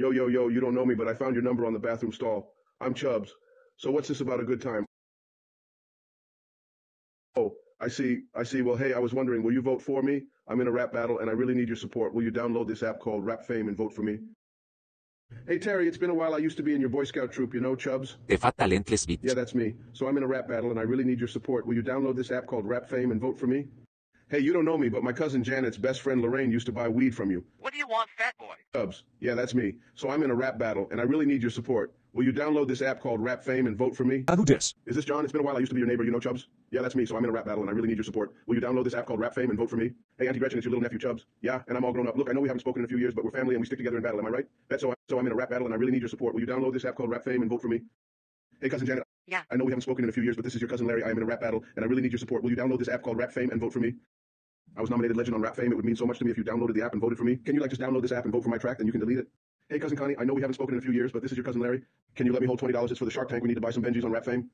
Yo, yo, yo, you don't know me, but I found your number on the bathroom stall. I'm Chubbz. So what's this about a good time? Oh, I see, I see. Well, hey, I was wondering, will you vote for me? I'm in a rap battle and I really need your support. Will you download this app called Rap Fame and vote for me? Hey, Terry, it's been a while. I used to be in your Boy Scout troop, you know, Chubbz? The Fat Talentless. Yeah, that's me. So I'm in a rap battle and I really need your support. Will you download this app called Rap Fame and vote for me? Hey, you don't know me, but my cousin Janet's best friend Lorraine used to buy weed from you. What do you want, fat boy? Chubbz. Yeah, that's me. So I'm in a rap battle and I really need your support. Will you download this app called Rap Fame and vote for me? Who dis? Is this John? It's been a while. I used to be your neighbor. You know Chubbz? Yeah, that's me. So I'm in a rap battle and I really need your support. Will you download this app called Rap Fame and vote for me? Hey, Auntie Gretchen, it's your little nephew Chubbz. Yeah, and I'm all grown up. Look, I know we haven't spoken in a few years, but we're family and we stick together in battle. Am I right? That's so. I, so I'm in a rap battle and I really need your support. Will you download this app called Rap Fame and vote for me? Hey, cousin Janet. Yeah. I know we haven't spoken in a few years, but this is your cousin Larry. I am in a rap battle and I really need your support. Will you download this app called Rap Fame and vote for me? I was nominated legend on Rap Fame. It would mean so much to me if you downloaded the app and voted for me. Can you like just download this app and vote for my track? Then you can delete it. Hey, cousin Connie, I know we haven't spoken in a few years, but this is your cousin Larry. Can you let me hold twenty dollars? It's for the Shark Tank. We need to buy some Benjis on Rap Fame.